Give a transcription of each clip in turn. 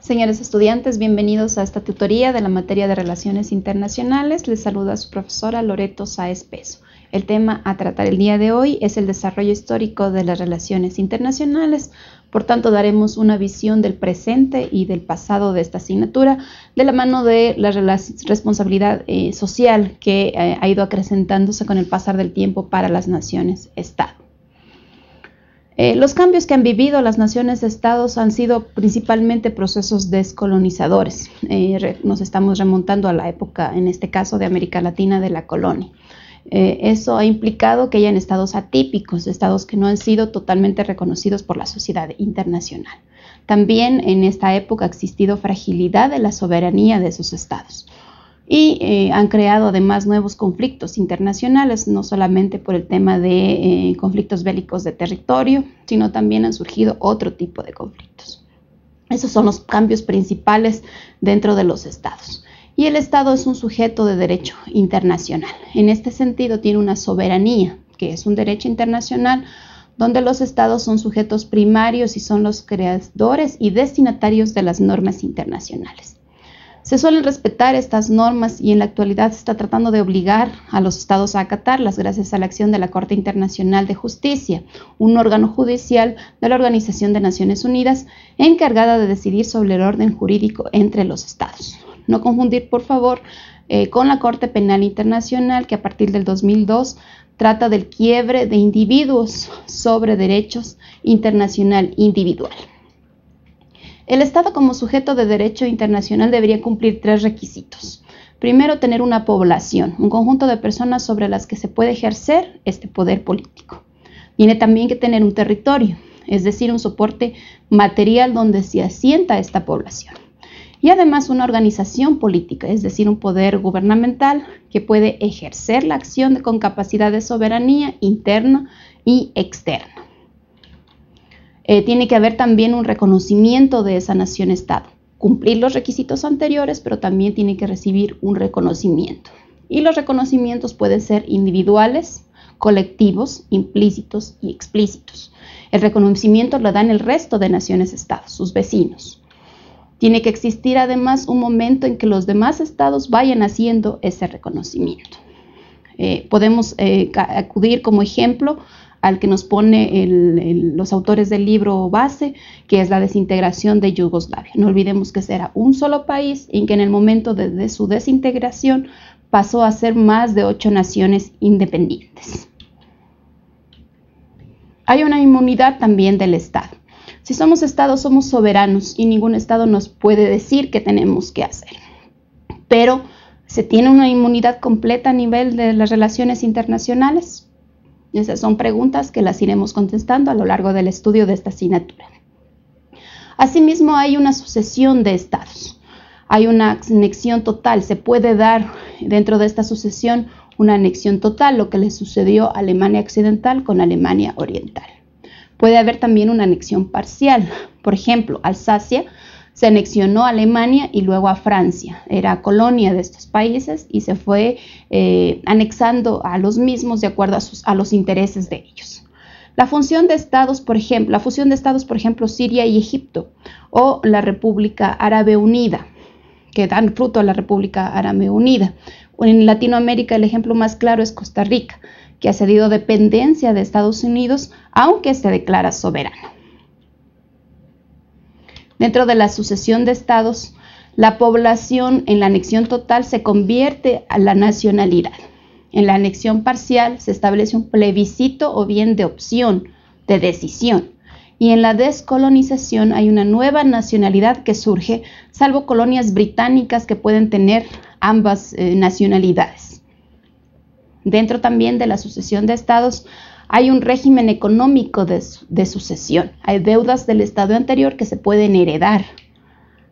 Señores estudiantes, bienvenidos a esta tutoría de la materia de Relaciones Internacionales. Les saluda su profesora Loreto Saez Peso. El tema a tratar el día de hoy es el desarrollo histórico de las relaciones internacionales. Por tanto, daremos una visión del presente y del pasado de esta asignatura de la mano de la responsabilidad eh, social que eh, ha ido acrecentándose con el pasar del tiempo para las naciones-estado. Eh, los cambios que han vivido las naciones-estados han sido principalmente procesos descolonizadores. nos estamos remontando a la época, en este caso, de América Latina de la colonia. Eh, eso ha implicado que hayan estados atípicos, estados que no han sido totalmente reconocidos por la sociedad internacional. También en esta época ha existido fragilidad de la soberanía de esos estados y eh, han creado además nuevos conflictos internacionales, no solamente por el tema de eh, conflictos bélicos de territorio, sino también han surgido otro tipo de conflictos. Esos son los cambios principales dentro de los estados y el Estado es un sujeto de derecho internacional. En este sentido, tiene una soberanía, que es un derecho internacional donde los estados son sujetos primarios y son los creadores y destinatarios de las normas internacionales. Se suelen respetar estas normas y en la actualidad se está tratando de obligar a los estados a acatarlas gracias a la acción de la Corte Internacional de Justicia, un órgano judicial de la Organización de Naciones Unidas encargada de decidir sobre el orden jurídico entre los estados. No confundir, por favor, eh, con la Corte Penal Internacional, que a partir del 2002 trata del quiebre de individuos sobre derechos internacional individual. El Estado como sujeto de derecho internacional debería cumplir tres requisitos. Primero, tener una población, un conjunto de personas sobre las que se puede ejercer este poder político. Tiene también que tener un territorio, es decir, un soporte material donde se asienta esta población y además una organización política, es decir, un poder gubernamental que puede ejercer la acción con capacidad de soberanía interna y externa. Eh, tiene que haber también un reconocimiento de esa nación-estado, cumplir los requisitos anteriores, pero también tiene que recibir un reconocimiento. Y los reconocimientos pueden ser individuales, colectivos, implícitos y explícitos. El reconocimiento lo dan el resto de naciones-estados, sus vecinos. Tiene que existir además un momento en que los demás estados vayan haciendo ese reconocimiento. Eh, podemos eh, acudir como ejemplo al que nos pone los autores del libro base, que es la desintegración de Yugoslavia. No olvidemos que era un solo país y que en el momento de su desintegración pasó a ser más de ocho naciones independientes. Hay una inmunidad también del Estado. Si somos estados, somos soberanos y ningún estado nos puede decir qué tenemos que hacer. Pero, ¿se tiene una inmunidad completa a nivel de las relaciones internacionales? Esas son preguntas que las iremos contestando a lo largo del estudio de esta asignatura. Asimismo, hay una sucesión de estados. Hay una anexión total. Se puede dar dentro de esta sucesión una anexión total, lo que le sucedió a Alemania Occidental con Alemania Oriental. Puede haber también una anexión parcial. Por ejemplo, Alsacia se anexionó a Alemania y luego a Francia. Era colonia de estos países y se fue eh, anexando a los mismos de acuerdo a, los intereses de ellos. La función de estados, por ejemplo, la fusión de estados, por ejemplo, Siria y Egipto o la República Árabe Unida, que dan fruto a la República Árabe Unida. En Latinoamérica el ejemplo más claro es Costa Rica que ha cedido dependencia de Estados Unidos, aunque se declara soberano. Dentro de la sucesión de estados, la población en la anexión total se convierte a la nacionalidad. En la anexión parcial se establece un plebiscito o bien de opción, de decisión. Y en la descolonización hay una nueva nacionalidad que surge, salvo colonias británicas que pueden tener ambas eh, nacionalidades. Dentro también de la sucesión de estados hay un régimen económico de, sucesión. Hay deudas del estado anterior que se pueden heredar.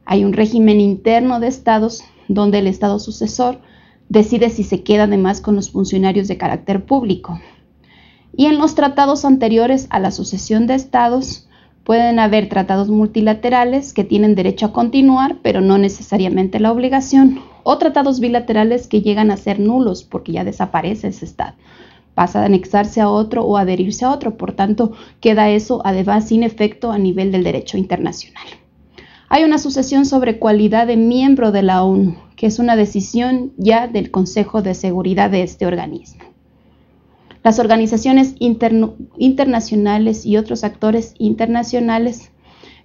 Hay un régimen interno de estados donde el estado sucesor decide si se queda además con los funcionarios de carácter público. Y en los tratados anteriores a la sucesión de estados pueden haber tratados multilaterales que tienen derecho a continuar, pero no necesariamente la obligación, o tratados bilaterales que llegan a ser nulos porque ya desaparece ese Estado. Pasa a anexarse a otro o adherirse a otro, por tanto, queda eso además sin efecto a nivel del derecho internacional. Hay una sucesión sobre cualidad de miembro de la ONU, que es una decisión ya del Consejo de Seguridad de este organismo. Las organizaciones internacionales y otros actores internacionales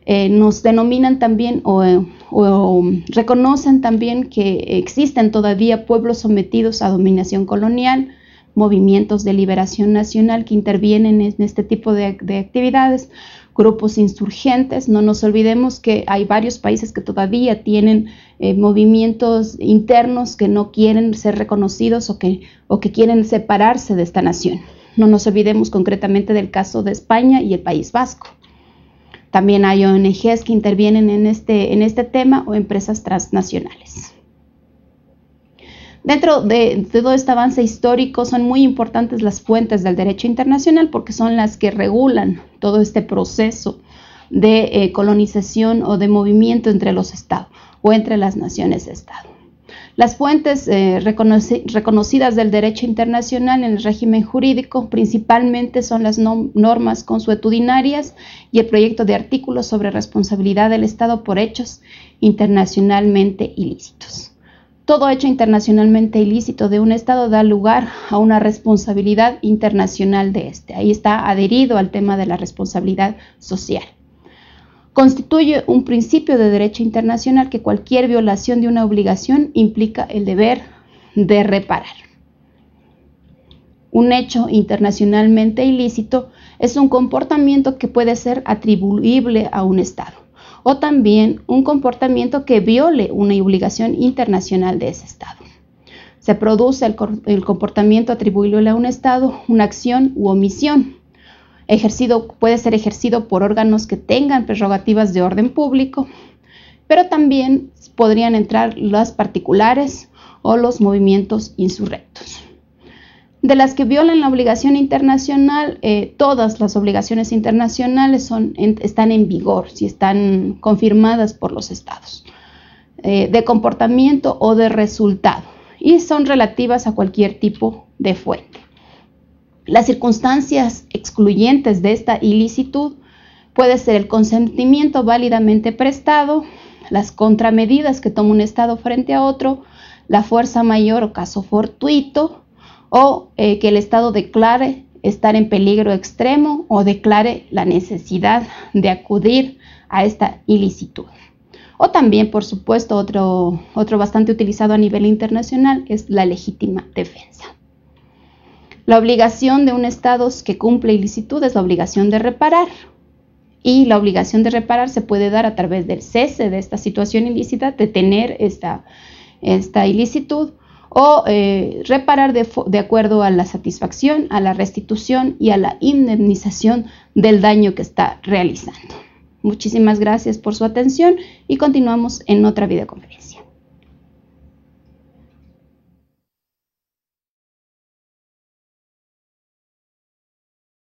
eh, nos denominan también o, o, reconocen también que existen todavía pueblos sometidos a dominación colonial, movimientos de liberación nacional que intervienen en este tipo de, actividades, grupos insurgentes. No nos olvidemos que hay varios países que todavía tienen eh, movimientos internos que no quieren ser reconocidos o que, o que quieren separarse de esta nación. No nos olvidemos concretamente del caso de España y el País Vasco. También hay ONGs que intervienen en este, en este tema o empresas transnacionales. Dentro de, todo este avance histórico son muy importantes las fuentes del derecho internacional porque son las que regulan todo este proceso de eh, colonización o de movimiento entre los estados o entre las naciones-estado. Las fuentes eh, reconocidas del derecho internacional en el régimen jurídico principalmente son las normas consuetudinarias y el proyecto de artículos sobre responsabilidad del Estado por hechos internacionalmente ilícitos. Todo hecho internacionalmente ilícito de un Estado da lugar a una responsabilidad internacional de este. Ahí está adherido al tema de la responsabilidad social. Constituye un principio de derecho internacional que cualquier violación de una obligación implica el deber de reparar. Un hecho internacionalmente ilícito es un comportamiento que puede ser atribuible a un Estado o también un comportamiento que viole una obligación internacional de ese Estado. Se produce el, comportamiento atribuible a un Estado, una acción u omisión. Ejercido, puede ser ejercido por órganos que tengan prerrogativas de orden público, pero también podrían entrar las particulares o los movimientos insurrectos de las que violan la obligación internacional, eh, todas las obligaciones internacionales están en vigor, si están confirmadas por los estados, eh, de comportamiento o de resultado, y son relativas a cualquier tipo de fuente. Las circunstancias excluyentes de esta ilicitud puede ser el consentimiento válidamente prestado, las contramedidas que toma un Estado frente a otro, la fuerza mayor o caso fortuito, o eh, que el Estado declare estar en peligro extremo o declare la necesidad de acudir a esta ilicitud. O también, por supuesto, otro, otro bastante utilizado a nivel internacional es la legítima defensa. La obligación de un Estado que cumple ilicitud es la obligación de reparar. Y la obligación de reparar se puede dar a través del cese de esta situación ilícita, detener esta, esta ilicitud o eh, reparar de, acuerdo a la satisfacción, a la restitución y a la indemnización del daño que está realizando. Muchísimas gracias por su atención y continuamos en otra videoconferencia.